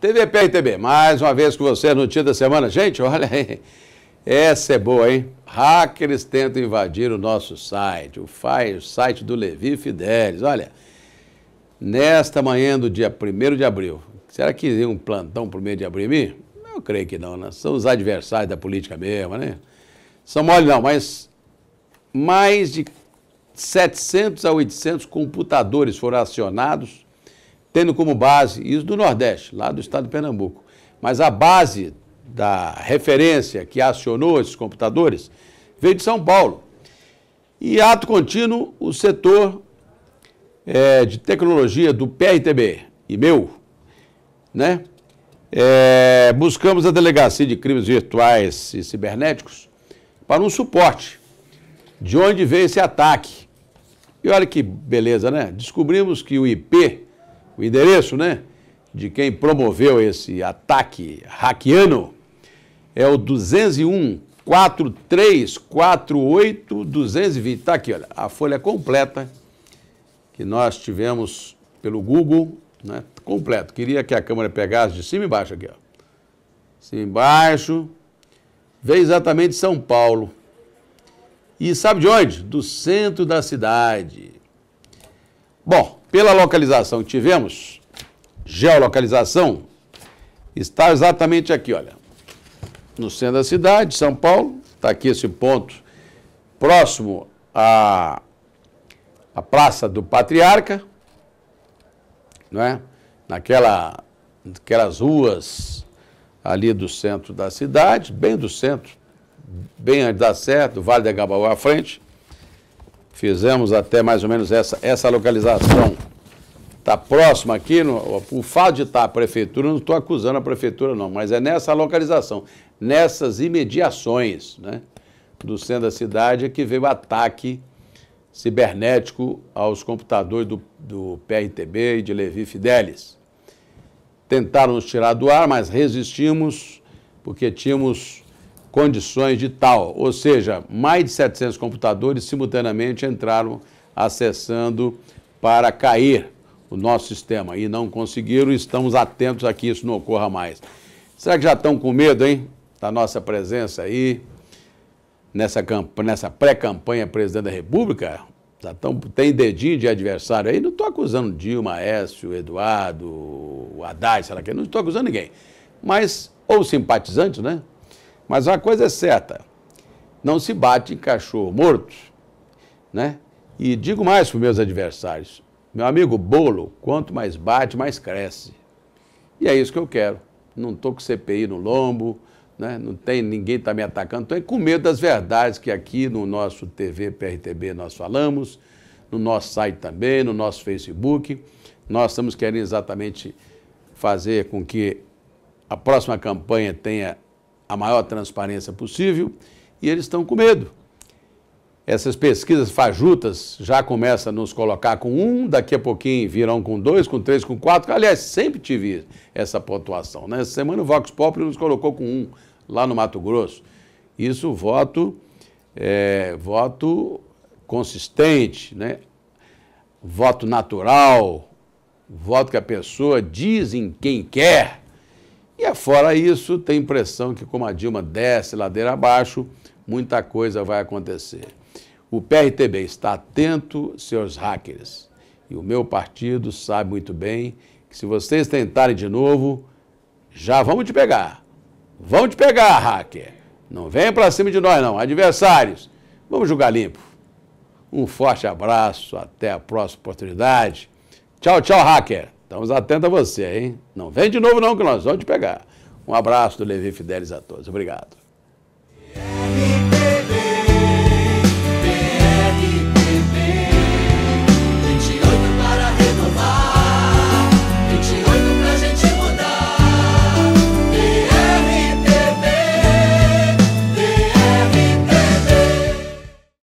TV PRTB, mais uma vez com você, notícia da semana. Gente, olha aí, essa é boa, hein? Hackers tentam invadir o nosso site, o, site do Levi Fidelis. Olha, nesta manhã do dia 1 de abril, será que iria um plantão para o mês de abril? Eu creio que não, né? São os adversários da política mesmo, né? São mole não, mas mais de 700 a 800 computadores foram acionados tendo como base, isso do Nordeste, lá do estado de Pernambuco, mas a base da referência que acionou esses computadores veio de São Paulo. E ato contínuo, o setor é, de tecnologia do PRTB e meu, né? É, buscamos a Delegacia de Crimes Virtuais e Cibernéticos para um suporte de onde veio esse ataque. E olha que beleza, né? Descobrimos que o IP o endereço, né, de quem promoveu esse ataque hackiano é o 201 4348 220. Está aqui, olha, a folha completa que nós tivemos pelo Google, né, completo. Queria que a câmera pegasse de cima e embaixo aqui, ó. Cima e embaixo. Veio exatamente de São Paulo. E sabe de onde? Do centro da cidade. Bom, pela localização que tivemos, geolocalização, está exatamente aqui, olha, no centro da cidade, São Paulo, está aqui esse ponto próximo à, à Praça do Patriarca, não é? Naquela, naquelas ruas ali do centro da cidade, bem do centro, bem antes da Serra, do Vale da Gabaú à frente. Fizemos até mais ou menos essa, essa localização. Está próximo aqui, no, o fato de estar a prefeitura, não estou acusando a prefeitura não, mas é nessa localização, nessas imediações né, do centro da cidade é que veio o ataque cibernético aos computadores do, do PRTB e de Levi Fidelis. Tentaram nos tirar do ar, mas resistimos, porque tínhamos condições de tal, ou seja, mais de 700 computadores simultaneamente entraram acessando para cair o nosso sistema e não conseguiram, estamos atentos a que isso não ocorra mais. Será que já estão com medo, hein, da nossa presença aí nessa, nessa pré-campanha presidente da República? Já tão, tem dedinho de adversário aí? Não estou acusando Dilma, Écio, Eduardo, o Haddad, será que? Não estou acusando ninguém. Mas, ou simpatizantes, né? Mas uma coisa é certa, não se bate em cachorro morto, né? E digo mais para os meus adversários, meu amigo bolo, quanto mais bate, mais cresce. E é isso que eu quero. Não estou com CPI no lombo, né? não tem ninguém está me atacando, estou com medo das verdades que aqui no nosso TV PRTB nós falamos, no nosso site também, no nosso Facebook. Nós estamos querendo exatamente fazer com que a próxima campanha tenha a maior transparência possível e eles estão com medo. Essas pesquisas fajutas já começam a nos colocar com um, daqui a pouquinho virão com dois, com três, com quatro. Aliás, sempre tive essa pontuação. Né? Essa semana o Vox Populi nos colocou com um lá no Mato Grosso. Isso, voto, é, voto consistente, né? voto natural, voto que a pessoa diz em quem quer e afora isso, tem impressão que como a Dilma desce ladeira abaixo, muita coisa vai acontecer. O PRTB está atento, seus hackers. E o meu partido sabe muito bem que se vocês tentarem de novo, já vamos te pegar. Vamos te pegar, hacker. Não venha para cima de nós, não. Adversários, vamos jogar limpo. Um forte abraço, até a próxima oportunidade. Tchau, tchau, hacker. Estamos atentos a você, hein? Não vem de novo não que nós vamos te pegar. Um abraço do Levi Fidelis a todos. Obrigado.